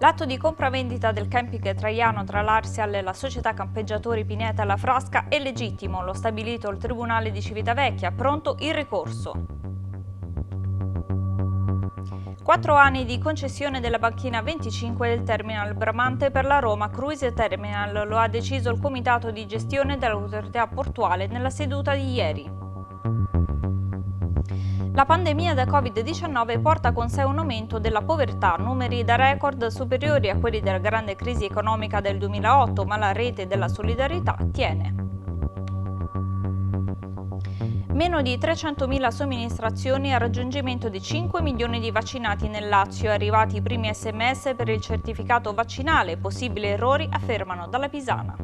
L'atto di compravendita del camping Traiano tra l'Arsial e la società campeggiatori Pineta alla Frasca è legittimo, lo stabilito il Tribunale di Civitavecchia, pronto il ricorso. Quattro anni di concessione della banchina 25 del Terminal Bramante per la Roma Cruise Terminal, lo ha deciso il Comitato di gestione dell'autorità portuale nella seduta di ieri. La pandemia da Covid-19 porta con sé un aumento della povertà, numeri da record superiori a quelli della grande crisi economica del 2008, ma la rete della solidarietà tiene. Meno di 300.000 somministrazioni a raggiungimento di 5 milioni di vaccinati nel Lazio, arrivati i primi sms per il certificato vaccinale, possibili errori affermano dalla Pisana.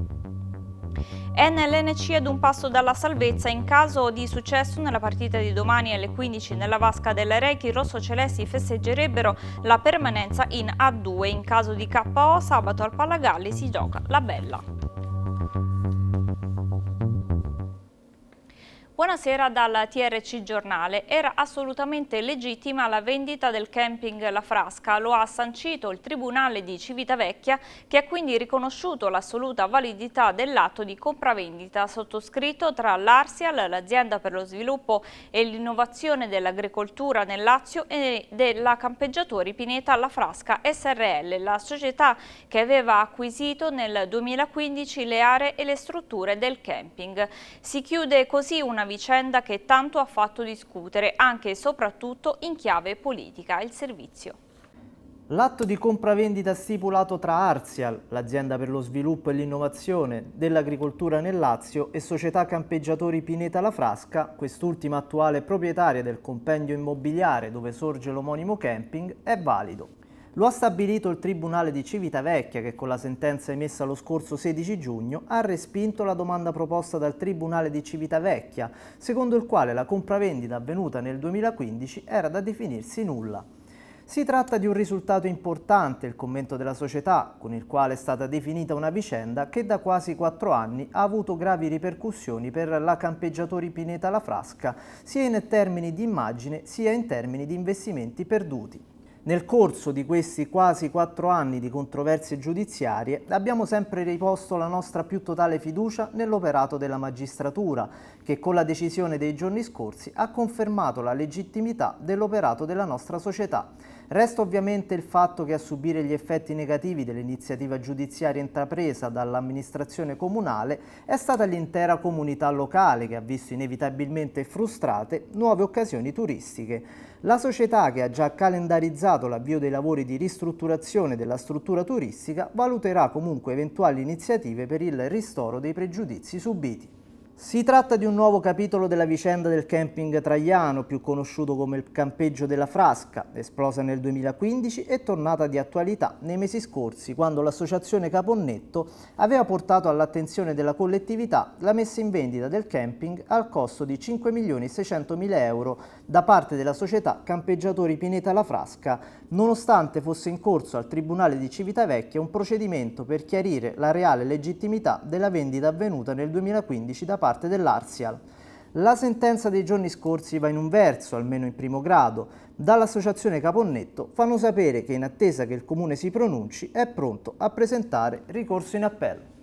NLNC ad un passo dalla salvezza in caso di successo nella partita di domani alle 15 nella Vasca delle Rechi i rossocelesti festeggerebbero la permanenza in A2 in caso di KO sabato al Palagalli si gioca la bella. Buonasera dal TRC Giornale. Era assolutamente legittima la vendita del camping La Frasca, lo ha sancito il Tribunale di Civitavecchia che ha quindi riconosciuto l'assoluta validità dell'atto di compravendita sottoscritto tra l'Arsial, l'azienda per lo sviluppo e l'innovazione dell'agricoltura nel Lazio e della campeggiatori Pineta La Frasca SRL, la società che aveva acquisito nel 2015 le aree e le strutture del camping. Si chiude così una vicenda che tanto ha fatto discutere, anche e soprattutto in chiave politica, il servizio. L'atto di compravendita stipulato tra Arzial, l'azienda per lo sviluppo e l'innovazione dell'agricoltura nel Lazio, e società campeggiatori Pineta La Frasca, quest'ultima attuale proprietaria del compendio immobiliare dove sorge l'omonimo camping, è valido. Lo ha stabilito il Tribunale di Civitavecchia che con la sentenza emessa lo scorso 16 giugno ha respinto la domanda proposta dal Tribunale di Civitavecchia, secondo il quale la compravendita avvenuta nel 2015 era da definirsi nulla. Si tratta di un risultato importante, il commento della società, con il quale è stata definita una vicenda che da quasi quattro anni ha avuto gravi ripercussioni per la campeggiatori Pineta La Frasca, sia in termini di immagine sia in termini di investimenti perduti. Nel corso di questi quasi quattro anni di controversie giudiziarie abbiamo sempre riposto la nostra più totale fiducia nell'operato della magistratura, che con la decisione dei giorni scorsi ha confermato la legittimità dell'operato della nostra società. Resta ovviamente il fatto che a subire gli effetti negativi dell'iniziativa giudiziaria intrapresa dall'amministrazione comunale è stata l'intera comunità locale che ha visto inevitabilmente frustrate nuove occasioni turistiche. La società, che ha già calendarizzato l'avvio dei lavori di ristrutturazione della struttura turistica, valuterà comunque eventuali iniziative per il ristoro dei pregiudizi subiti. Si tratta di un nuovo capitolo della vicenda del camping Traiano, più conosciuto come il campeggio della Frasca, esplosa nel 2015 e tornata di attualità nei mesi scorsi, quando l'associazione Caponnetto aveva portato all'attenzione della collettività la messa in vendita del camping al costo di 5.600.000 euro da parte della società Campeggiatori Pineta La Frasca, nonostante fosse in corso al Tribunale di Civitavecchia un procedimento per chiarire la reale legittimità della vendita avvenuta nel 2015 da parte parte dell'Arsial. La sentenza dei giorni scorsi va in un verso, almeno in primo grado. Dall'associazione Caponnetto fanno sapere che in attesa che il Comune si pronunci è pronto a presentare ricorso in appello.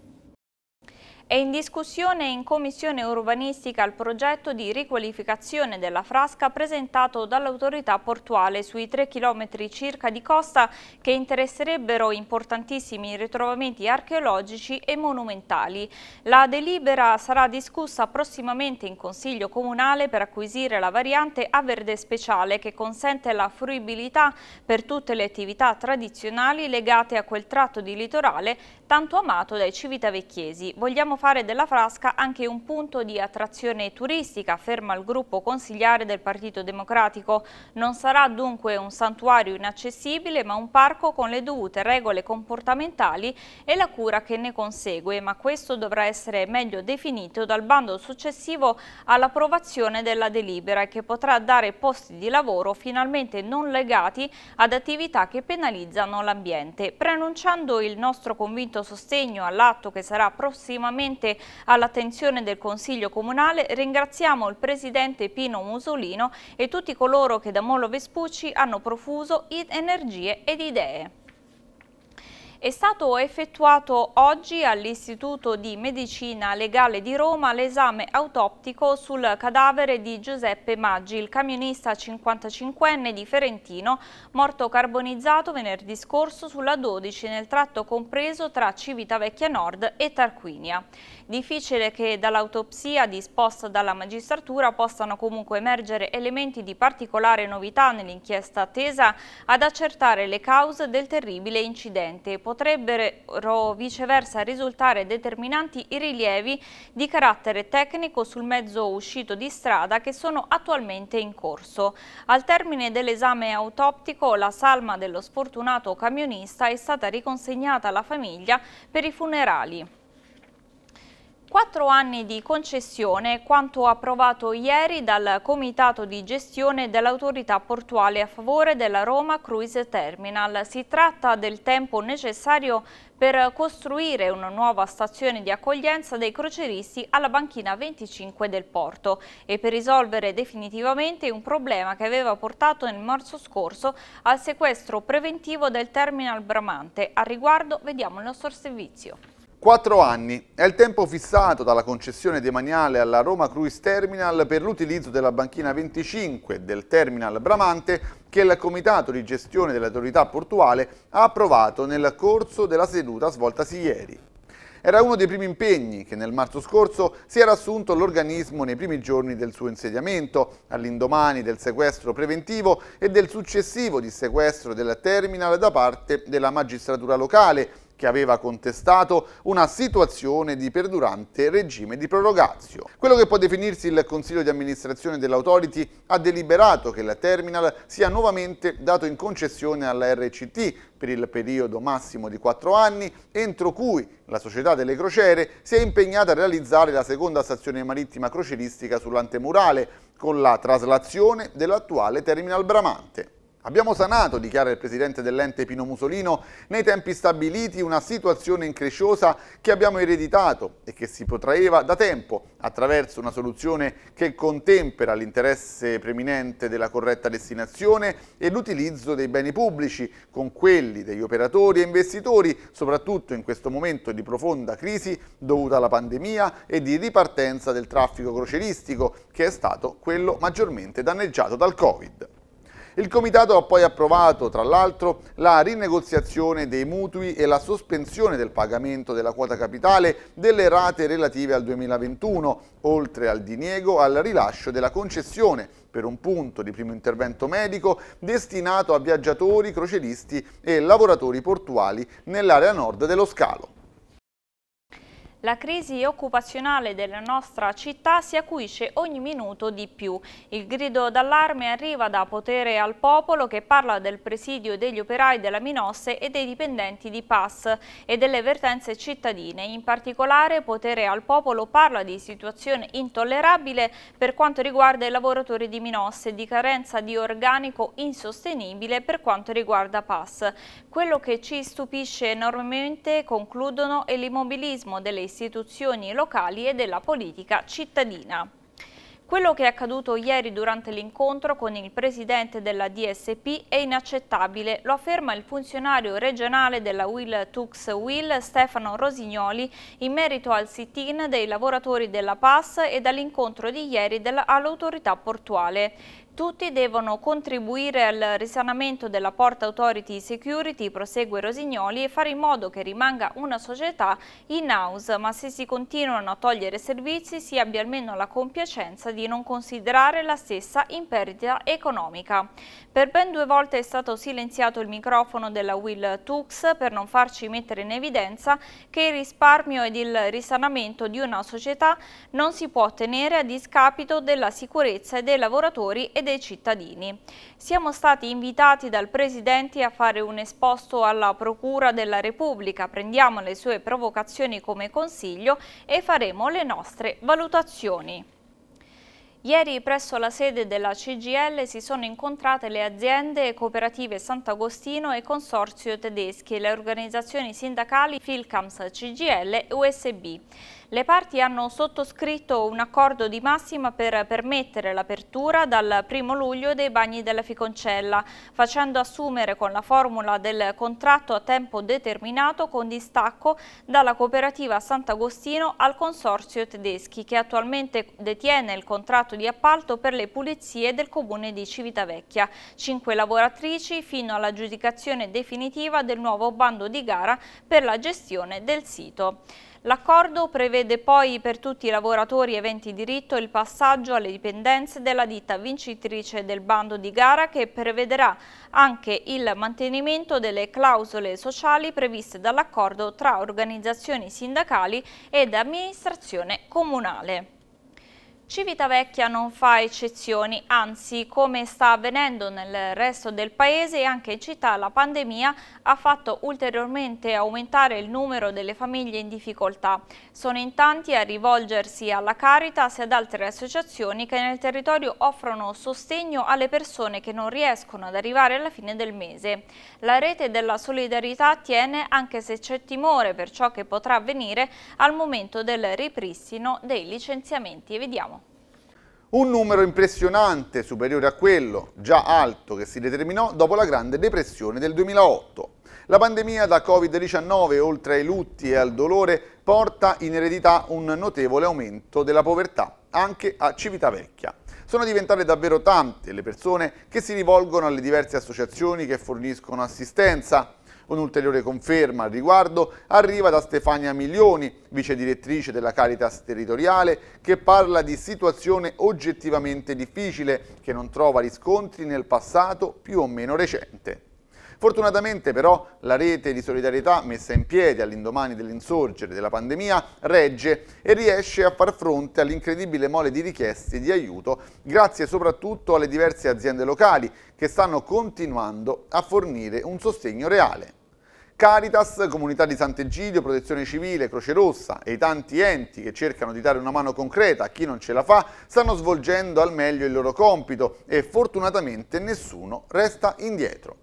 È in discussione in Commissione Urbanistica il progetto di riqualificazione della frasca presentato dall'autorità portuale sui 3 km circa di costa che interesserebbero importantissimi ritrovamenti archeologici e monumentali. La delibera sarà discussa prossimamente in Consiglio Comunale per acquisire la variante a verde speciale che consente la fruibilità per tutte le attività tradizionali legate a quel tratto di litorale tanto amato dai civitavecchiesi. Vogliamo fare della Frasca anche un punto di attrazione turistica, afferma il gruppo consigliare del Partito Democratico. Non sarà dunque un santuario inaccessibile, ma un parco con le dovute regole comportamentali e la cura che ne consegue, ma questo dovrà essere meglio definito dal bando successivo all'approvazione della delibera che potrà dare posti di lavoro finalmente non legati ad attività che penalizzano l'ambiente. Preannunciando il nostro convinto convinto sostegno all'atto che sarà prossimamente all'attenzione del Consiglio Comunale, ringraziamo il Presidente Pino Musolino e tutti coloro che da Molo Vespucci hanno profuso energie ed idee. È stato effettuato oggi all'Istituto di Medicina Legale di Roma l'esame autoptico sul cadavere di Giuseppe Maggi, il camionista 55enne di Ferentino, morto carbonizzato venerdì scorso sulla 12 nel tratto compreso tra Civitavecchia Nord e Tarquinia. Difficile che dall'autopsia disposta dalla magistratura possano comunque emergere elementi di particolare novità nell'inchiesta attesa ad accertare le cause del terribile incidente. Potrebbero viceversa risultare determinanti i rilievi di carattere tecnico sul mezzo uscito di strada che sono attualmente in corso. Al termine dell'esame autoptico la salma dello sfortunato camionista è stata riconsegnata alla famiglia per i funerali. Quattro anni di concessione, quanto approvato ieri dal Comitato di gestione dell'autorità portuale a favore della Roma Cruise Terminal. Si tratta del tempo necessario per costruire una nuova stazione di accoglienza dei croceristi alla banchina 25 del porto e per risolvere definitivamente un problema che aveva portato nel marzo scorso al sequestro preventivo del terminal Bramante. A riguardo vediamo il nostro servizio. Quattro anni è il tempo fissato dalla concessione demaniale alla Roma Cruise Terminal per l'utilizzo della banchina 25 del terminal Bramante che il Comitato di gestione dell'autorità portuale ha approvato nel corso della seduta svoltasi ieri. Era uno dei primi impegni che nel marzo scorso si era assunto l'organismo nei primi giorni del suo insediamento, all'indomani del sequestro preventivo e del successivo dissequestro del terminal da parte della magistratura locale, che aveva contestato una situazione di perdurante regime di prorogazio. Quello che può definirsi il Consiglio di amministrazione dell'Autority ha deliberato che il terminal sia nuovamente dato in concessione alla RCT per il periodo massimo di quattro anni, entro cui la società delle crociere si è impegnata a realizzare la seconda stazione marittima croceristica sull'antemurale, con la traslazione dell'attuale terminal Bramante. Abbiamo sanato, dichiara il presidente dell'ente Pino Musolino, nei tempi stabiliti una situazione incresciosa che abbiamo ereditato e che si protraeva da tempo attraverso una soluzione che contempera l'interesse preminente della corretta destinazione e l'utilizzo dei beni pubblici con quelli degli operatori e investitori, soprattutto in questo momento di profonda crisi dovuta alla pandemia e di ripartenza del traffico croceristico che è stato quello maggiormente danneggiato dal Covid. Il Comitato ha poi approvato, tra l'altro, la rinegoziazione dei mutui e la sospensione del pagamento della quota capitale delle rate relative al 2021, oltre al diniego al rilascio della concessione per un punto di primo intervento medico destinato a viaggiatori, croceristi e lavoratori portuali nell'area nord dello scalo. La crisi occupazionale della nostra città si acuisce ogni minuto di più. Il grido d'allarme arriva da Potere al Popolo che parla del presidio degli operai della Minosse e dei dipendenti di PAS e delle vertenze cittadine. In particolare Potere al Popolo parla di situazione intollerabile per quanto riguarda i lavoratori di Minosse di carenza di organico insostenibile per quanto riguarda PAS. Quello che ci stupisce enormemente, concludono, è l'immobilismo delle istituzioni locali e della politica cittadina. Quello che è accaduto ieri durante l'incontro con il presidente della DSP è inaccettabile, lo afferma il funzionario regionale della Will Tux Will Stefano Rosignoli in merito al sit-in dei lavoratori della PAS e dall'incontro di ieri all'autorità portuale. Tutti devono contribuire al risanamento della Port Authority Security, prosegue Rosignoli, e fare in modo che rimanga una società in-house, ma se si continuano a togliere servizi si abbia almeno la compiacenza di non considerare la stessa in perdita economica. Per ben due volte è stato silenziato il microfono della Will Tux per non farci mettere in evidenza che il risparmio ed il risanamento di una società non si può ottenere a discapito della sicurezza dei lavoratori dei cittadini. Siamo stati invitati dal Presidente a fare un esposto alla Procura della Repubblica, prendiamo le sue provocazioni come consiglio e faremo le nostre valutazioni. Ieri presso la sede della CGL si sono incontrate le aziende cooperative Sant'Agostino e Consorzio Tedeschi e le organizzazioni sindacali Filcams CGL e USB. Le parti hanno sottoscritto un accordo di massima per permettere l'apertura dal 1 luglio dei bagni della Ficoncella, facendo assumere con la formula del contratto a tempo determinato con distacco dalla cooperativa Sant'Agostino al Consorzio Tedeschi, che attualmente detiene il contratto di appalto per le pulizie del comune di Civitavecchia. Cinque lavoratrici fino all'aggiudicazione definitiva del nuovo bando di gara per la gestione del sito. L'accordo prevede poi per tutti i lavoratori eventi diritto il passaggio alle dipendenze della ditta vincitrice del bando di gara che prevederà anche il mantenimento delle clausole sociali previste dall'accordo tra organizzazioni sindacali ed amministrazione comunale. Civitavecchia non fa eccezioni, anzi come sta avvenendo nel resto del paese e anche in città la pandemia ha fatto ulteriormente aumentare il numero delle famiglie in difficoltà. Sono in tanti a rivolgersi alla Caritas e ad altre associazioni che nel territorio offrono sostegno alle persone che non riescono ad arrivare alla fine del mese. La rete della solidarietà tiene anche se c'è timore per ciò che potrà avvenire al momento del ripristino dei licenziamenti. Vediamo. Un numero impressionante, superiore a quello già alto che si determinò dopo la Grande Depressione del 2008. La pandemia da Covid-19, oltre ai lutti e al dolore, porta in eredità un notevole aumento della povertà, anche a Civitavecchia. Sono diventate davvero tante le persone che si rivolgono alle diverse associazioni che forniscono assistenza, Un'ulteriore conferma al riguardo arriva da Stefania Milioni, vice direttrice della Caritas territoriale, che parla di situazione oggettivamente difficile che non trova riscontri nel passato più o meno recente. Fortunatamente però la rete di solidarietà messa in piedi all'indomani dell'insorgere della pandemia regge e riesce a far fronte all'incredibile mole di richieste di aiuto grazie soprattutto alle diverse aziende locali che stanno continuando a fornire un sostegno reale. Caritas, Comunità di Sant'Egidio, Protezione Civile, Croce Rossa e i tanti enti che cercano di dare una mano concreta a chi non ce la fa stanno svolgendo al meglio il loro compito e fortunatamente nessuno resta indietro.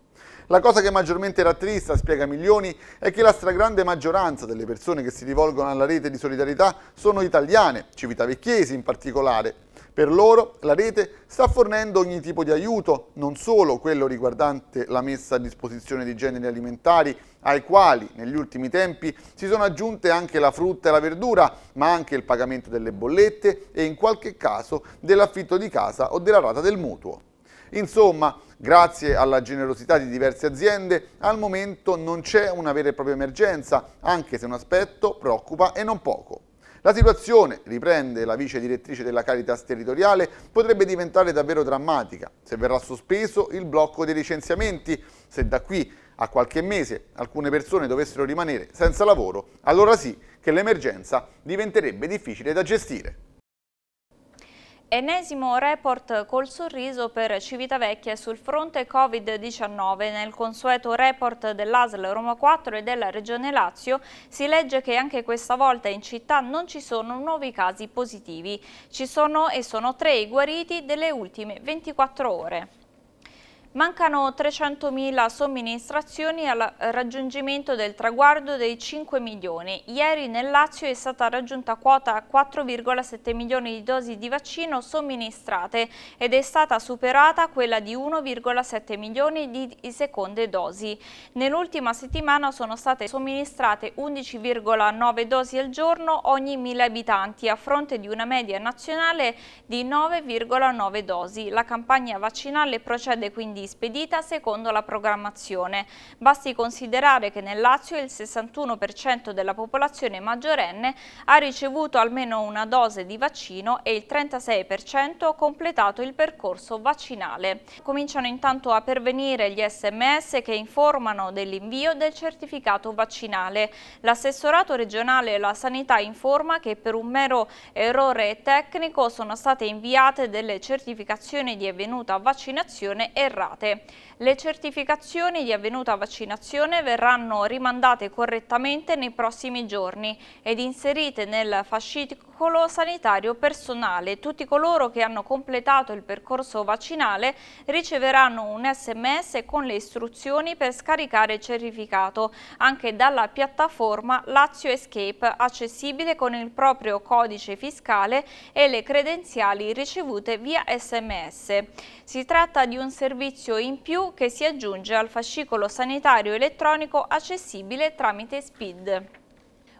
La cosa che maggiormente rattrista, spiega Milioni, è che la stragrande maggioranza delle persone che si rivolgono alla rete di solidarietà sono italiane, civitavecchiesi in particolare, per loro la rete sta fornendo ogni tipo di aiuto, non solo quello riguardante la messa a disposizione di generi alimentari, ai quali negli ultimi tempi si sono aggiunte anche la frutta e la verdura, ma anche il pagamento delle bollette e in qualche caso dell'affitto di casa o della rata del mutuo. Insomma, grazie alla generosità di diverse aziende, al momento non c'è una vera e propria emergenza, anche se un aspetto preoccupa e non poco. La situazione, riprende la vice direttrice della Caritas territoriale, potrebbe diventare davvero drammatica se verrà sospeso il blocco dei licenziamenti, se da qui a qualche mese alcune persone dovessero rimanere senza lavoro, allora sì che l'emergenza diventerebbe difficile da gestire. Enesimo report col sorriso per Civitavecchia sul fronte Covid-19. Nel consueto report dell'ASL Roma 4 e della Regione Lazio si legge che anche questa volta in città non ci sono nuovi casi positivi. Ci sono e sono tre i guariti delle ultime 24 ore. Mancano 300.000 somministrazioni al raggiungimento del traguardo dei 5 milioni. Ieri nel Lazio è stata raggiunta quota 4,7 milioni di dosi di vaccino somministrate ed è stata superata quella di 1,7 milioni di seconde dosi. Nell'ultima settimana sono state somministrate 11,9 dosi al giorno ogni 1000 abitanti a fronte di una media nazionale di 9,9 dosi. La campagna vaccinale procede quindi quindi spedita secondo la programmazione. Basti considerare che nel Lazio il 61% della popolazione maggiorenne ha ricevuto almeno una dose di vaccino e il 36% ha completato il percorso vaccinale. Cominciano intanto a pervenire gli sms che informano dell'invio del certificato vaccinale. L'assessorato regionale alla sanità informa che per un mero errore tecnico sono state inviate delle certificazioni di avvenuta vaccinazione errate errate. Le certificazioni di avvenuta vaccinazione verranno rimandate correttamente nei prossimi giorni ed inserite nel fascicolo fascicolo sanitario personale. Tutti coloro che hanno completato il percorso vaccinale riceveranno un sms con le istruzioni per scaricare il certificato anche dalla piattaforma Lazio Escape accessibile con il proprio codice fiscale e le credenziali ricevute via sms. Si tratta di un servizio in più che si aggiunge al fascicolo sanitario elettronico accessibile tramite SPID.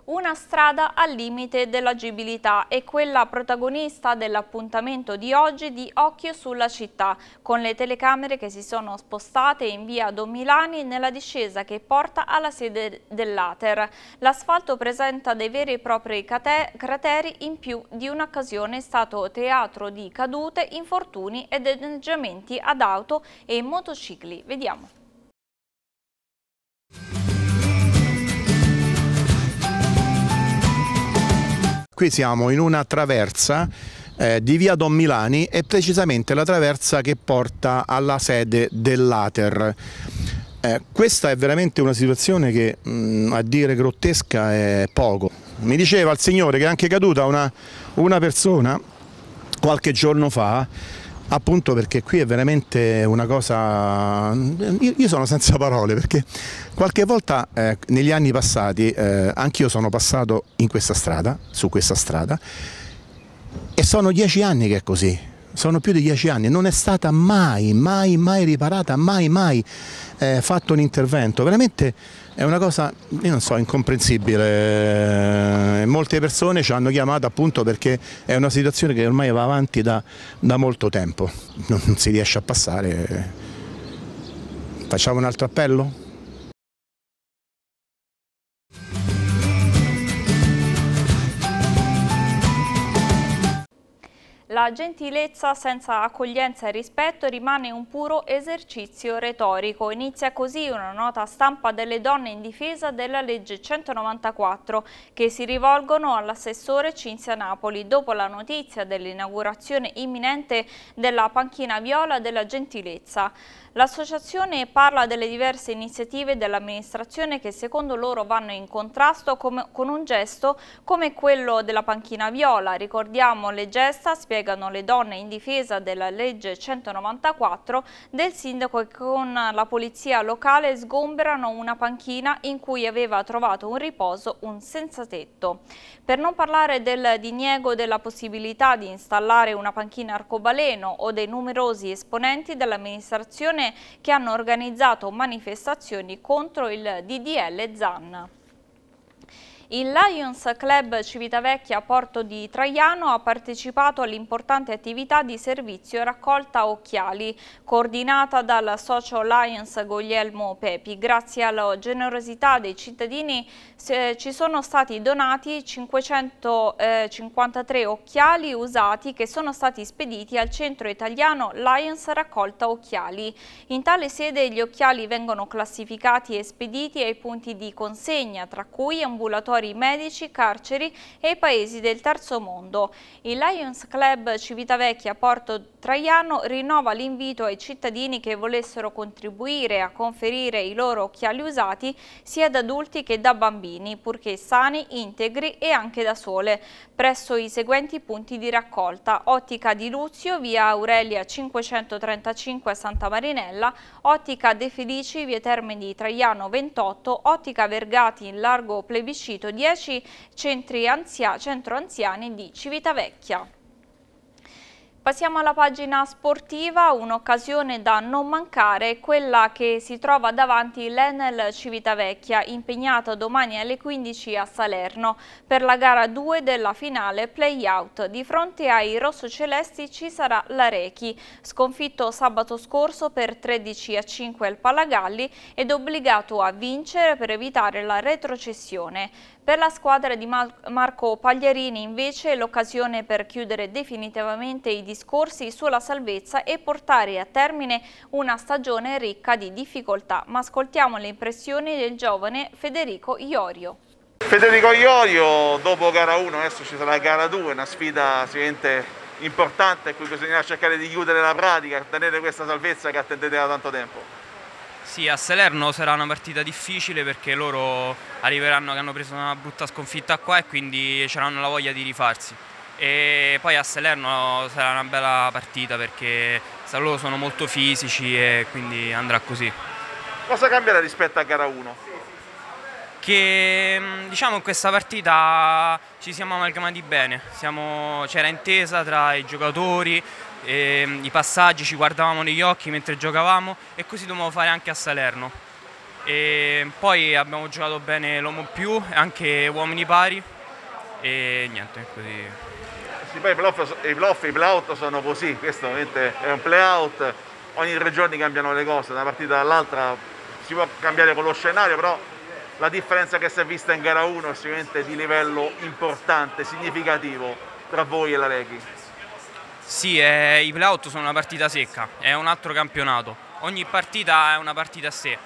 Una strada al limite dell'agibilità è quella protagonista dell'appuntamento di oggi di Occhio sulla città, con le telecamere che si sono spostate in via Domilani nella discesa che porta alla sede dell'Ater. L'asfalto presenta dei veri e propri crateri in più di un'occasione è stato teatro di cadute, infortuni e danneggiamenti ad auto e motocicli. Vediamo. Qui siamo in una traversa eh, di via Don Milani e precisamente la traversa che porta alla sede dell'Ater. Eh, questa è veramente una situazione che mh, mm, a dire grottesca è poco. Mi diceva il signore che è anche caduta una, una persona qualche giorno fa appunto perché qui è veramente una cosa io, sono senza parole perché qualche volta eh, negli anni passati eh, anch'io sono passato in questa strada su questa strada e sono dieci anni che è così sono più di dieci anni non è stata mai mai mai riparata mai mai eh, fatto un intervento veramente è una cosa, io non so, incomprensibile. Molte persone ci hanno chiamato appunto perché è una situazione che ormai va avanti da, da molto tempo, non, non si riesce a passare. Facciamo un altro appello? La gentilezza senza accoglienza e rispetto rimane un puro esercizio retorico. Inizia così una nota stampa delle donne in difesa della legge 194 che si rivolgono all'assessore Cinzia Napoli dopo la notizia dell'inaugurazione imminente della panchina viola della gentilezza. L'associazione parla delle diverse iniziative dell'amministrazione che secondo loro vanno in contrasto con un gesto come quello della panchina viola. Ricordiamo le gesta, spiegano le donne in difesa della legge 194 del sindaco che con la polizia locale sgomberano una panchina in cui aveva trovato un riposo un senza tetto. Per non parlare del diniego della possibilità di installare una panchina arcobaleno o dei numerosi esponenti dell'amministrazione che hanno organizzato manifestazioni contro il DDL ZAN. Il Lions Club Civitavecchia Porto di Traiano ha partecipato all'importante attività di servizio raccolta occhiali coordinata dal socio Lions Guglielmo Pepi. Grazie alla generosità dei cittadini ci sono stati donati 553 occhiali usati che sono stati spediti al centro italiano Lions Raccolta Occhiali. In tale sede gli occhiali vengono classificati e spediti ai punti di consegna, tra cui ambulatori laboratori medici, carceri e paesi del terzo mondo. Il Lions Club Civitavecchia Porto Traiano rinnova l'invito ai cittadini che volessero contribuire a conferire i loro occhiali usati sia da adulti che da bambini, purché sani, integri e anche da sole, presso i seguenti punti di raccolta. Ottica di Luzio, via Aurelia 535 Santa Marinella, Ottica De Felici, via Termini Traiano 28, Ottica Vergati in largo plebiscito 10 centri anzia centro anziani di Civitavecchia. Passiamo alla pagina sportiva, un'occasione da non mancare quella che si trova davanti l'Enel Civitavecchia, impegnata domani alle 15 a Salerno per la gara 2 della finale play-out. Di fronte ai rossocelesti ci sarà l'Arechi, sconfitto sabato scorso per 13 a 5 al Palagalli ed obbligato a vincere per evitare la retrocessione. Per la squadra di Marco Pagliarini invece l'occasione per chiudere definitivamente i discorsi sulla salvezza e portare a termine una stagione ricca di difficoltà. Ma ascoltiamo le impressioni del giovane Federico Iorio. Federico Iorio, dopo gara 1 adesso ci sarà gara 2, una sfida sicuramente importante a cui bisognerà cercare di chiudere la pratica, ottenere questa salvezza che attendete da tanto tempo. Sì, a Salerno sarà una partita difficile perché loro arriveranno che hanno preso una brutta sconfitta qua e quindi c'erano la voglia di rifarsi. E poi a Salerno sarà una bella partita perché loro sono molto fisici e quindi andrà così. Cosa cambierà rispetto a gara 1? Che diciamo in questa partita ci siamo amalgamati bene, c'era intesa tra i giocatori, e, i passaggi, ci guardavamo negli occhi mentre giocavamo e così dobbiamo fare anche a Salerno. E poi abbiamo giocato bene l'uomo più, anche uomini pari e niente, così. Sì, poi i playoff, i playoff i playout sono così, questo ovviamente è un playout, ogni tre giorni cambiano le cose, da una partita all'altra si può cambiare con lo scenario, però la differenza che si è vista in gara 1 è sicuramente di livello importante, significativo tra voi e la Reghi. Sì, eh, i playout sono una partita secca, è un altro campionato. Ogni partita è una partita a sé.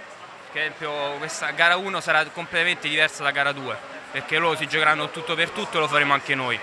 Per esempio questa gara 1 sarà completamente diversa da gara 2, perché loro si giocheranno tutto per tutto e lo faremo anche noi.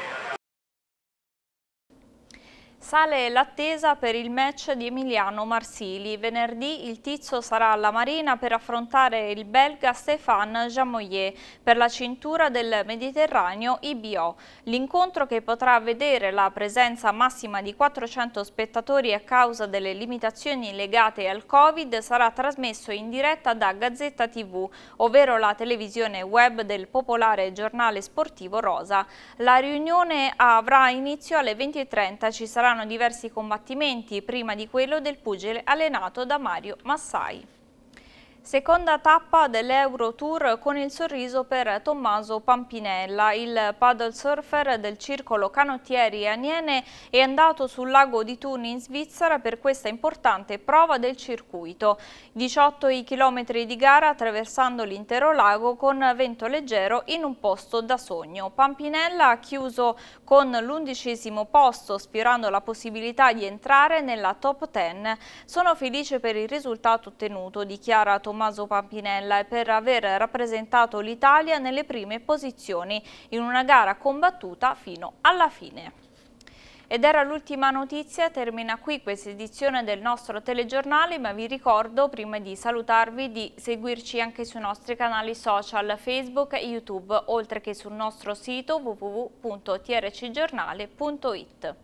Sale l'attesa per il match di Emiliano Marsili. Venerdì il Tizzo sarà alla Marina per affrontare il belga Stéphane Jamoyer per la cintura del Mediterraneo IBO. L'incontro che potrà vedere la presenza massima di 400 spettatori a causa delle limitazioni legate al Covid sarà trasmesso in diretta da Gazzetta TV, ovvero la televisione web del popolare giornale sportivo Rosa. La riunione avrà inizio alle 20.30, ci saranno diversi combattimenti prima di quello del pugile allenato da Mario Massai. Seconda tappa dell'Euro Tour con il sorriso per Tommaso Pampinella. Il paddle surfer del circolo canottieri Aniene è andato sul lago di Thun in Svizzera per questa importante prova del circuito. 18 i chilometri di gara attraversando l'intero lago con vento leggero in un posto da sogno. Pampinella ha chiuso con l'undicesimo posto sfiorando la possibilità di entrare nella top 10. Sono felice per il risultato ottenuto, dichiara Tommaso Tommaso Pampinella per aver rappresentato l'Italia nelle prime posizioni in una gara combattuta fino alla fine. Ed era l'ultima notizia, termina qui questa edizione del nostro telegiornale, ma vi ricordo prima di salutarvi di seguirci anche sui nostri canali social Facebook e YouTube, oltre che sul nostro sito www.trcgiornale.it.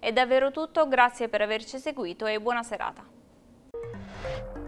È davvero tutto, grazie per averci seguito e buona serata.